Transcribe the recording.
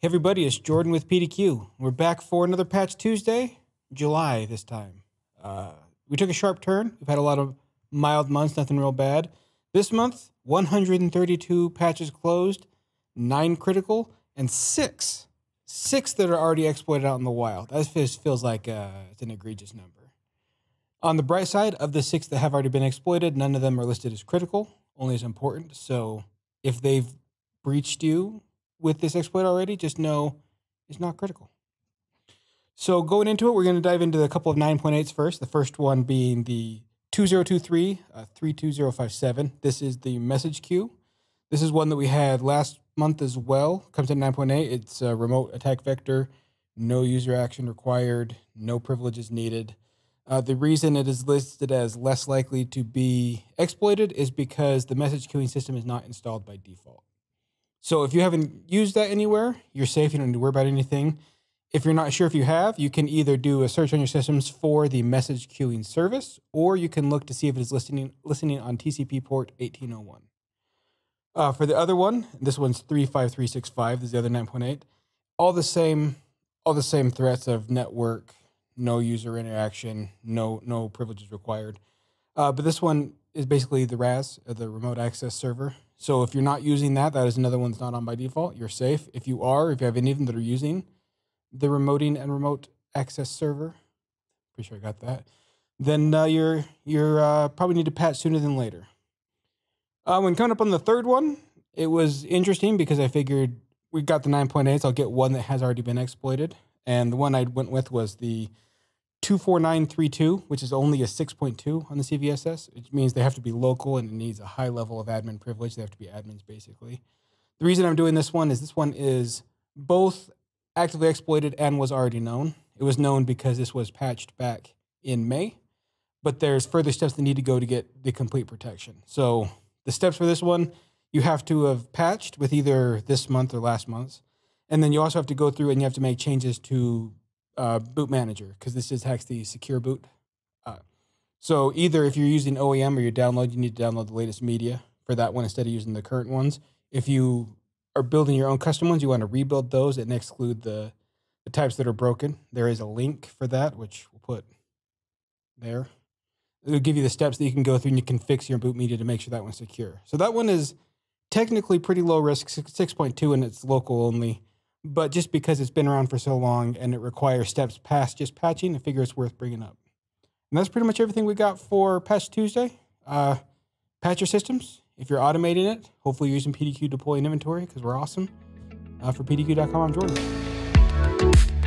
Hey everybody, it's Jordan with PDQ. We're back for another Patch Tuesday, July this time. Uh, we took a sharp turn. We've had a lot of mild months, nothing real bad. This month, 132 patches closed, nine critical, and six, six that are already exploited out in the wild. That just feels like uh, it's an egregious number. On the bright side, of the six that have already been exploited, none of them are listed as critical, only as important. So if they've breached you with this exploit already, just know it's not critical. So going into it, we're going to dive into a couple of 9.8s first. The first one being the 2023 uh, 32057. This is the message queue. This is one that we had last month as well. Comes in 9.8. It's a remote attack vector, no user action required, no privileges needed. Uh, the reason it is listed as less likely to be exploited is because the message queuing system is not installed by default. So if you haven't used that anywhere, you're safe. You don't need to worry about anything. If you're not sure if you have, you can either do a search on your systems for the message queuing service, or you can look to see if it is listening listening on TCP port 1801. Uh, for the other one, this one's 35365. This is the other 9.8. All the same, all the same threats of network, no user interaction, no no privileges required. Uh, but this one is basically the RAS, uh, the remote access server. So if you're not using that, that is another one that's not on by default. You're safe. If you are, if you have any of them that are using the remoting and remote access server, pretty sure I got that, then uh, you're you're uh, probably need to patch sooner than later. Uh, when coming up on the third one, it was interesting because I figured we got the 9.8s. I'll get one that has already been exploited, and the one I went with was the 24932, which is only a 6.2 on the CVSS, which means they have to be local and it needs a high level of admin privilege. They have to be admins, basically. The reason I'm doing this one is this one is both actively exploited and was already known. It was known because this was patched back in May, but there's further steps that need to go to get the complete protection. So the steps for this one, you have to have patched with either this month or last month. And then you also have to go through and you have to make changes to uh, boot manager because this is hacks the secure boot. Uh, so either if you're using OEM or you download, you need to download the latest media for that one instead of using the current ones. If you are building your own custom ones, you want to rebuild those and exclude the the types that are broken. There is a link for that, which we'll put there. It'll give you the steps that you can go through and you can fix your boot media to make sure that one's secure. So that one is technically pretty low risk, 6.2 and it's local only but just because it's been around for so long and it requires steps past just patching, I figure it's worth bringing up. And that's pretty much everything we got for Patch Tuesday. Uh, patch your systems. If you're automating it, hopefully you're using PDQ deploy and inventory because we're awesome. Uh, for PDQ.com, I'm Jordan.